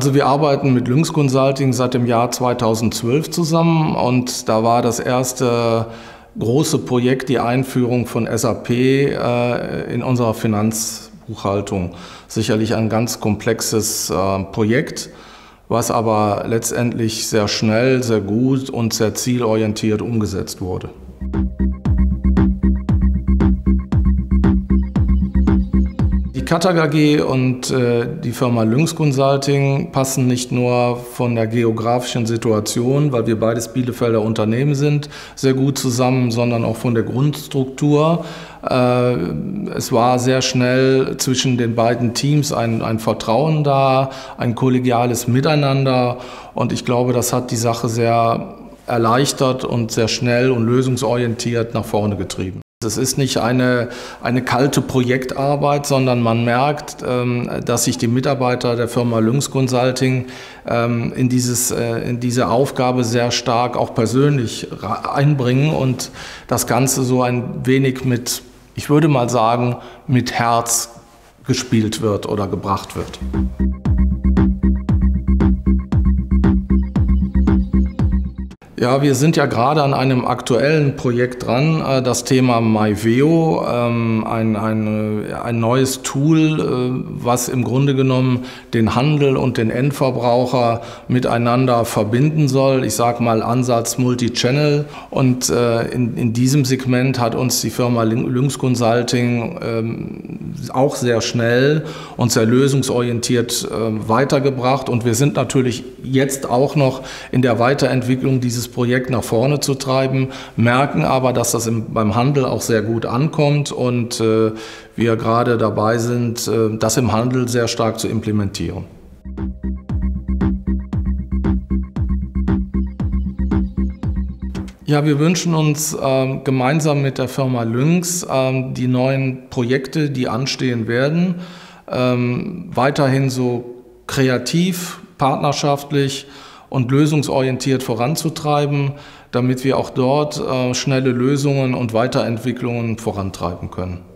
Also wir arbeiten mit Lynx Consulting seit dem Jahr 2012 zusammen und da war das erste große Projekt die Einführung von SAP äh, in unserer Finanzbuchhaltung. Sicherlich ein ganz komplexes äh, Projekt, was aber letztendlich sehr schnell, sehr gut und sehr zielorientiert umgesetzt wurde. Katag AG und äh, die Firma Lynx Consulting passen nicht nur von der geografischen Situation, weil wir beides Bielefelder Unternehmen sind, sehr gut zusammen, sondern auch von der Grundstruktur. Äh, es war sehr schnell zwischen den beiden Teams ein, ein Vertrauen da, ein kollegiales Miteinander und ich glaube, das hat die Sache sehr erleichtert und sehr schnell und lösungsorientiert nach vorne getrieben. Es ist nicht eine, eine kalte Projektarbeit, sondern man merkt, ähm, dass sich die Mitarbeiter der Firma Lynx Consulting ähm, in, dieses, äh, in diese Aufgabe sehr stark auch persönlich einbringen und das Ganze so ein wenig mit, ich würde mal sagen, mit Herz gespielt wird oder gebracht wird. Ja, wir sind ja gerade an einem aktuellen Projekt dran, äh, das Thema MyVeo, ähm, ein, ein, ein neues Tool, äh, was im Grunde genommen den Handel und den Endverbraucher miteinander verbinden soll. Ich sage mal Ansatz Multi-Channel. Und äh, in, in diesem Segment hat uns die Firma Lynx Consulting ähm, auch sehr schnell und sehr lösungsorientiert weitergebracht. Und wir sind natürlich jetzt auch noch in der Weiterentwicklung dieses Projekt nach vorne zu treiben, merken aber, dass das im, beim Handel auch sehr gut ankommt und äh, wir gerade dabei sind, äh, das im Handel sehr stark zu implementieren. Ja, wir wünschen uns äh, gemeinsam mit der Firma Lynx äh, die neuen Projekte, die anstehen werden, ähm, weiterhin so kreativ, partnerschaftlich und lösungsorientiert voranzutreiben, damit wir auch dort äh, schnelle Lösungen und Weiterentwicklungen vorantreiben können.